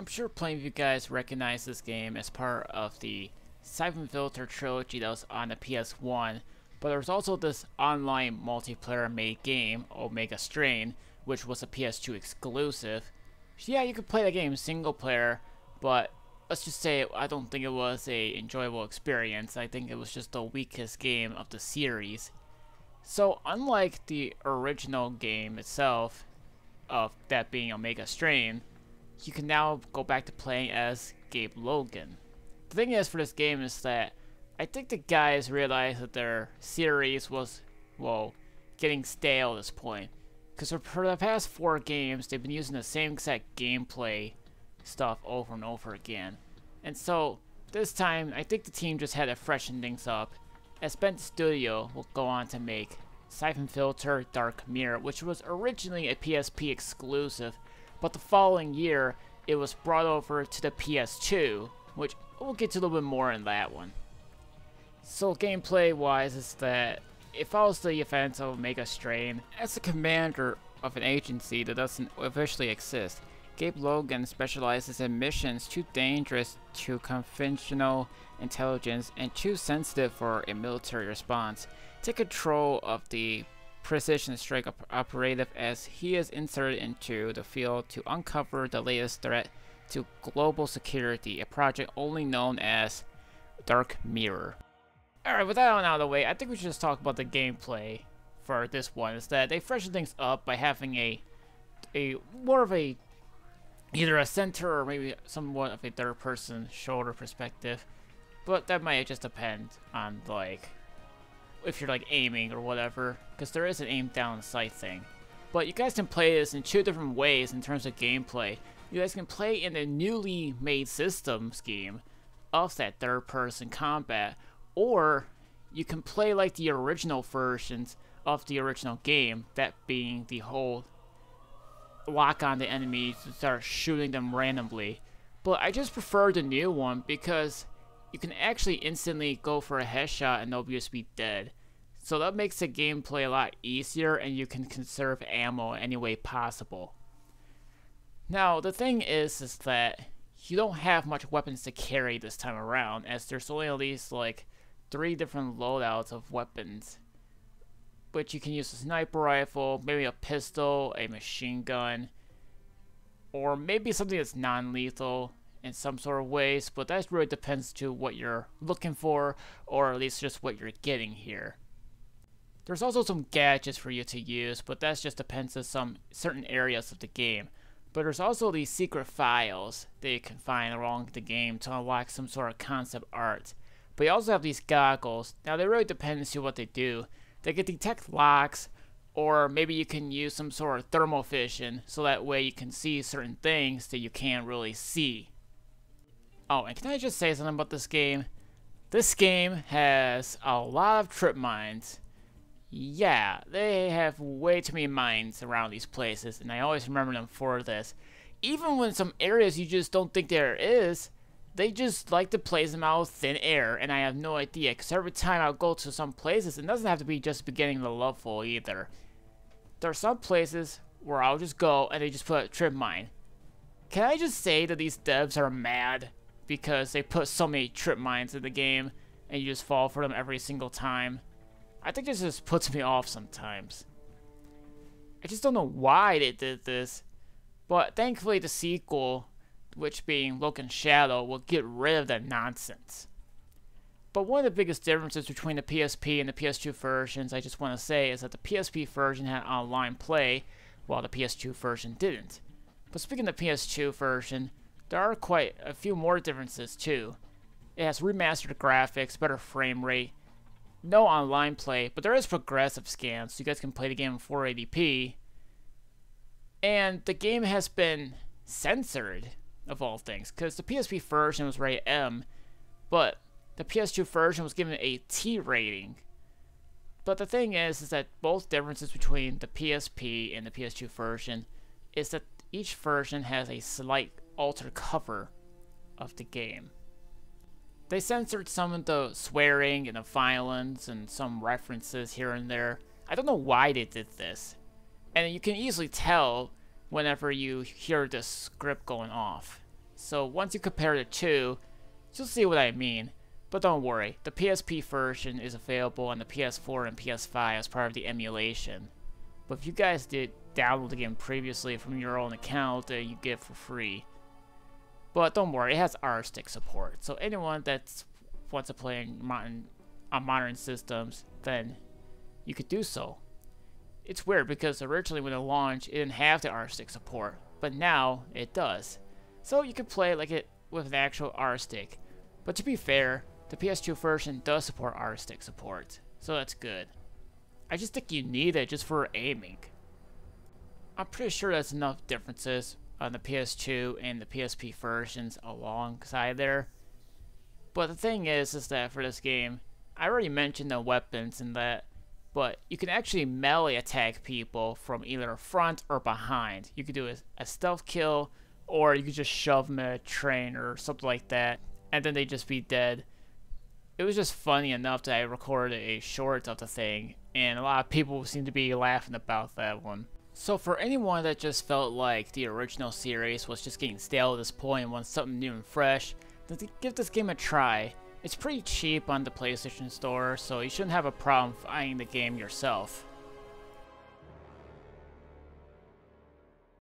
I'm sure plenty of you guys recognize this game as part of the Syphon Filter trilogy that was on the PS1, but there's also this online multiplayer made game, Omega Strain, which was a PS2 exclusive. So yeah, you could play the game single player, but let's just say I don't think it was a enjoyable experience. I think it was just the weakest game of the series. So unlike the original game itself, of that being Omega Strain, you can now go back to playing as Gabe Logan. The thing is for this game is that I think the guys realized that their series was, well, getting stale at this point. Because for the past four games, they've been using the same exact gameplay stuff over and over again. And so, this time, I think the team just had to freshen things up, as Bend Studio will go on to make Syphon Filter Dark Mirror, which was originally a PSP exclusive, but the following year, it was brought over to the PS2, which we'll get to a little bit more in that one. So gameplay-wise is that it follows the events of Omega Strain as the commander of an agency that doesn't officially exist. Gabe Logan specializes in missions too dangerous to conventional intelligence and too sensitive for a military response. Take control of the precision strike op operative as he is inserted into the field to uncover the latest threat to global security, a project only known as Dark Mirror. Alright, with that one out of the way, I think we should just talk about the gameplay for this one. Is that they freshen things up by having a a more of a either a center or maybe somewhat of a third person shoulder perspective. But that might just depend on like if you're like aiming or whatever, because there is an aim down sight thing. But you guys can play this in two different ways in terms of gameplay. You guys can play in the newly made system scheme of that third person combat, or you can play like the original versions of the original game, that being the whole lock on the enemies and start shooting them randomly. But I just prefer the new one because you can actually instantly go for a headshot and they'll just be dead. So that makes the gameplay a lot easier and you can conserve ammo any way possible. Now, the thing is, is that you don't have much weapons to carry this time around, as there's only at least like three different loadouts of weapons. Which you can use a sniper rifle, maybe a pistol, a machine gun, or maybe something that's non-lethal, in some sort of ways, but that really depends to what you're looking for, or at least just what you're getting here. There's also some gadgets for you to use, but that just depends on some certain areas of the game. But there's also these secret files that you can find along the game to unlock some sort of concept art. But you also have these goggles. Now they really depends on what they do. They can detect locks, or maybe you can use some sort of thermal vision, so that way you can see certain things that you can't really see. Oh, and can I just say something about this game? This game has a lot of trip mines. Yeah, they have way too many mines around these places, and I always remember them for this. Even when some areas you just don't think there is, they just like to place them out of thin air, and I have no idea, because every time I go to some places, it doesn't have to be just beginning the level either. There are some places where I'll just go, and they just put a trip mine. Can I just say that these devs are mad? Because they put so many trip mines in the game and you just fall for them every single time. I think this just puts me off sometimes. I just don't know why they did this. But thankfully the sequel, which being Logan Shadow, will get rid of that nonsense. But one of the biggest differences between the PSP and the PS2 versions, I just want to say, is that the PSP version had online play, while the PS2 version didn't. But speaking of the PS2 version, there are quite a few more differences too. It has remastered graphics, better frame rate, no online play, but there is progressive scans, so you guys can play the game in 480p. And the game has been censored, of all things, because the PSP version was rated M, but the PS2 version was given a T rating. But the thing is, is that both differences between the PSP and the PS2 version is that each version has a slight altered cover of the game. They censored some of the swearing and the violence and some references here and there. I don't know why they did this. And you can easily tell whenever you hear the script going off. So once you compare the two, you'll see what I mean. But don't worry, the PSP version is available on the PS4 and PS5 as part of the emulation. But if you guys did download the game previously from your own account, you get it for free. But don't worry, it has R-Stick support. So anyone that wants to play modern, on modern systems, then you could do so. It's weird because originally when it launched, it didn't have the R-Stick support, but now it does. So you can play like it with an actual R-Stick. But to be fair, the PS2 version does support R-Stick support, so that's good. I just think you need it just for aiming. I'm pretty sure there's enough differences on the PS2 and the PSP versions alongside there. But the thing is, is that for this game, I already mentioned the weapons and that, but you can actually melee attack people from either front or behind. You could do a, a stealth kill, or you could just shove them a train or something like that, and then they just be dead. It was just funny enough that I recorded a short of the thing, and a lot of people seem to be laughing about that one. So for anyone that just felt like the original series was just getting stale at this point and wants something new and fresh, then give this game a try. It's pretty cheap on the PlayStation Store, so you shouldn't have a problem finding the game yourself.